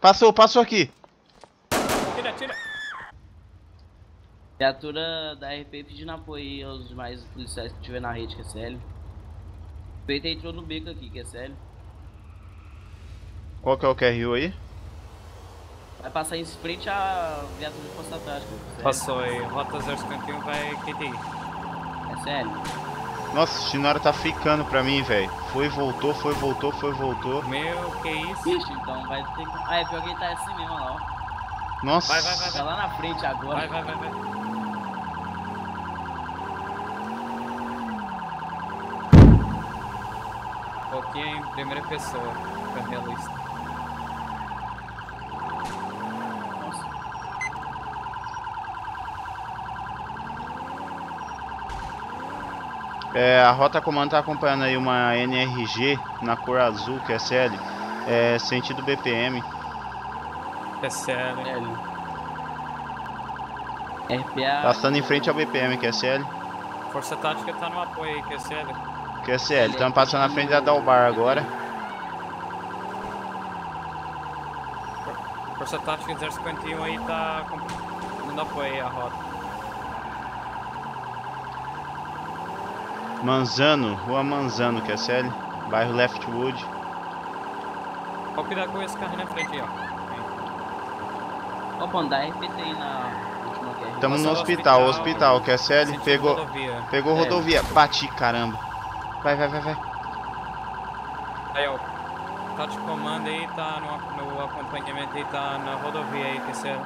Passou, passou aqui. Tira, tira. Viatura da RP pedindo apoio aí aos demais policiais que tiver na rede, que é sério. O Peito entrou no beco aqui, que é sério. Qual que é o QRU aí? Vai passar em frente à viatura de Força Tática. é. Passou aí. Rota 051 vai QTI. É sério. Nossa, o Shinora tá ficando pra mim, velho. Foi, voltou, foi, voltou, foi, voltou. Meu, que isso? Ixi, então vai ter que. Ah, é pior que ele tá assim mesmo, olha lá, ó. Nossa. Vai, vai, vai, Tá lá na frente agora. Vai, vai, vai, vai. Coloquei em primeira pessoa, pra realista. Nossa. É, a Rota Comando tá acompanhando aí uma NRG na cor azul, que é SL. É sentido BPM. PSL. Sério. RPA. Passando em frente ao BPM, que é SL. Força Tática tá no apoio aí, QSL. Que é SL. Estamos passando na frente da Dalbar agora. Força Tática 051 aí tá com- dando apoio aí a rota. Manzano, Rua Manzano, que é SL. Bairro Leftwood. Ó, cuidado com esse carro na frente aí, ó. Ó, pô, dá RPT aí na última QR. Estamos no hospital, hospital, hospital, que é SL. Sentido Pegou, rodovia. pegou É. rodovia. Bati, caramba. Vai, vai, vai, vai. Aí, ó. Tático Comando aí tá no, no acompanhamento aí, tá na rodovia aí, QSL.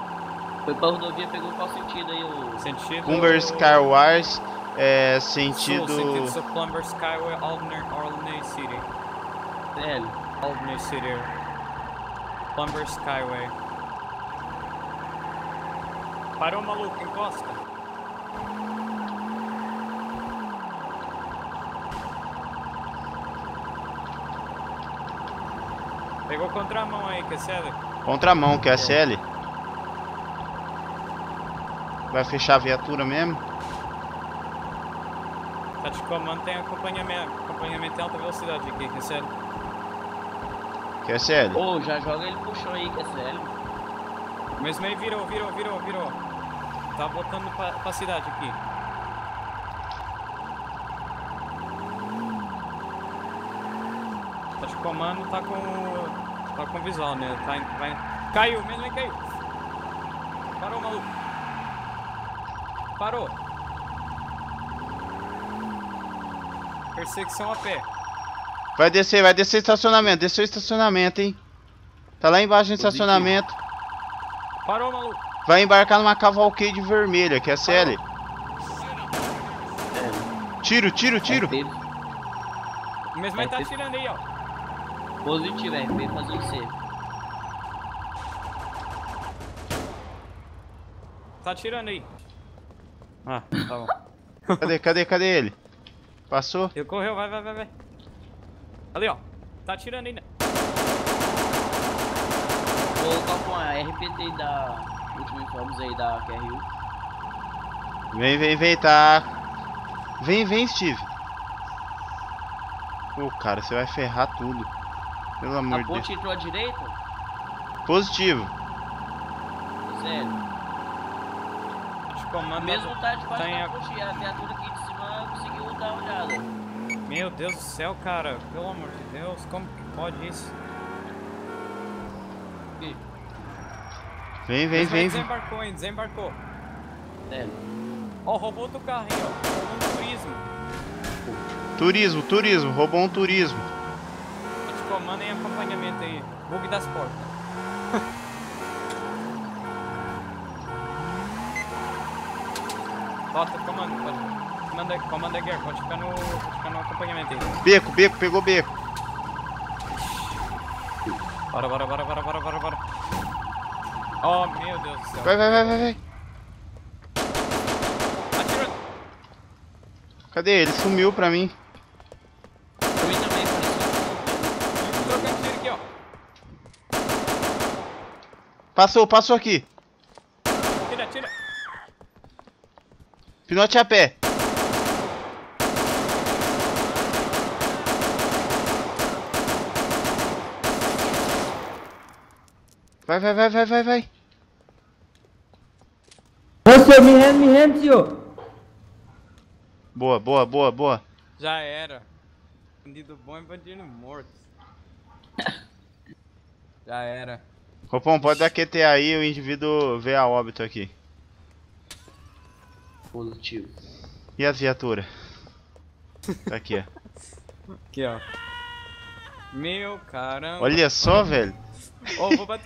Foi pra rodovia, pegou qual sentido aí o. Sentido... Cumber Sky Wars. É Sul, sentido. sentido sul, Plumber Skyway, Albany, Albany City. Sério. Albany City. Plumber Skyway. Parou, maluco, encosta. Pegou contramão aí, que é sério. Contramão, que é SL. Vai fechar a viatura mesmo? Tático Comando tem acompanhamento, acompanhamento em alta velocidade aqui, que é sério. Que é SL. Ô, já joga ele puxou aí, que é sério. Mesmo aí virou, virou, virou, virou. Tá voltando pra, pra cidade aqui. Acho que o comando tá com. tá com visual, né? Tá, indo- vai, caiu, mesmo aí caiu. Parou, maluco. Parou. Perseguição a pé. Vai descer, vai descer estacionamento. Desceu o estacionamento, hein? Tá lá embaixo no estacionamento. Parou, maluco. Vai embarcar numa cavalcade vermelha, que é SL. Sério. Tiro, tiro, tiro. RP Mesmo tá Vai ter- atirando aí, ó. positivo, RP fazendo C. Tá atirando aí. Ah, tá bom. Cadê, cadê, cadê ele? Passou? Ele correu, vai, vai, vai, vai. Ali, ó. Tá atirando ainda. Ô, Capão, a RPT da última informes aí da QRU. Vem, vem, vem, tá. Vem, vem, Steve. Pô, cara, você vai ferrar tudo. Pelo amor A de Deus. ponte entrou à direita? Positivo. Sério. Acho que comando. Mesmo tá debaixo Tem da a- ponte, a viatura aqui de cima conseguiu uma olhada. Meu Deus do céu, cara. Pelo amor de Deus, como que pode isso? Vem, vem, Mas vem. Desembarcou, hein? Desembarcou. Sério. Ó, roubou outro carro aí, ó. Roubou um turismo. Turismo, turismo. Roubou um turismo. Que comando em acompanhamento aí. Bug das portas. Rota, comando, pode. Comanda, comanda guerra, pode ficar no, pode ficar no acompanhamento aí. Beco, beco, pegou beco. Bora, bora, bora, bora, bora, bora, bora. Oh, meu Deus do céu. Vai, vai, vai, vai, vai. Atira. Cadê ele? Sumiu pra mim. Também, parece. Trocando tiro aqui, ó. Passou, passou aqui. Tira, tira. Pinote a pé. Vai, vai, vai, vai, vai, vai. Ô, senhor, me rende, me rende, senhor. Boa, boa, boa, boa. Já era. Bandido bom e bandido morto. Já era. Copom, pode dar QT aí, o indivíduo vê a óbito aqui. Positivo. E as viaturas? Tá aqui, ó. Aqui, ó. Meu caramba. Olha só, velho. Ô, vou bater